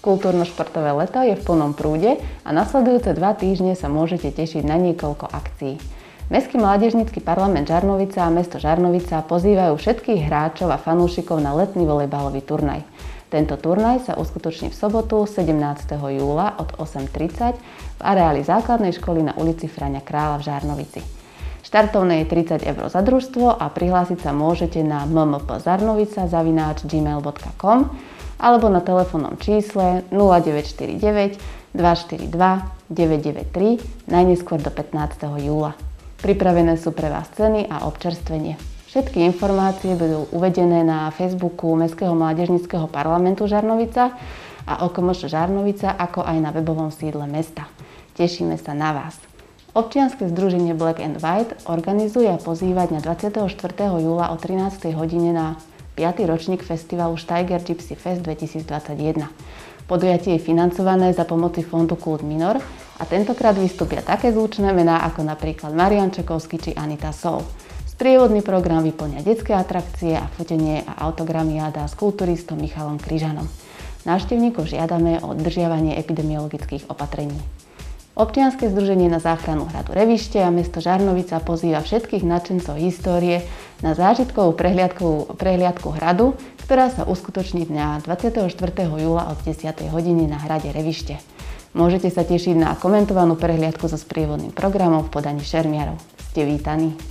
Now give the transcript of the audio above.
Kultúrno-športové leto je v plnom prúde a nasledujúce dva týždne sa môžete tešiť na niekoľko akcií. Mestský mládežnícky parlament Žarnovica a mesto Žarnovica pozývajú všetkých hráčov a fanúšikov na letný volejbalový turnaj. Tento turnaj sa uskutoční v sobotu 17. júla od 8.30 v areáli základnej školy na ulici Frania Krála v Žarnovici. Štartovné je 30 eur za družstvo a prihlásiť sa môžete na mmpzarnovica.gmail.com alebo na telefónnom čísle 0949 242 993 najneskôr do 15. júla. Pripravené sú pre vás ceny a občerstvenie. Všetky informácie budú uvedené na Facebooku Mestského mládežnického parlamentu Žarnovica a OKMŠ Žarnovica, ako aj na webovom sídle mesta. Tešíme sa na vás. Občianske združenie Black and White organizuje a pozývať na 24. júla o 13. hodine na 5. ročník festivalu Steiger Gypsy Fest 2021. Podujatie je financované za pomoci fondu Kult Minor a tentokrát vystúpia také zvučné mená ako napríklad Marian Čekovský či Anita Sol. Sprievodný program vyplňa detské atrakcie a fotenie a autogramiáda s kulturistom Michalom Kryžanom. Návštevníkov žiadame o dodržiavanie epidemiologických opatrení. Občianske združenie na záchranu hradu Revište a mesto Žarnovica pozýva všetkých nadšencov histórie na zážitkovú prehliadku, prehliadku hradu, ktorá sa uskutoční dňa 24. júla od 10. hodiny na hrade Revište. Môžete sa tešiť na komentovanú prehliadku so sprievodným programom v podaní šermiarov. Ste vítaní.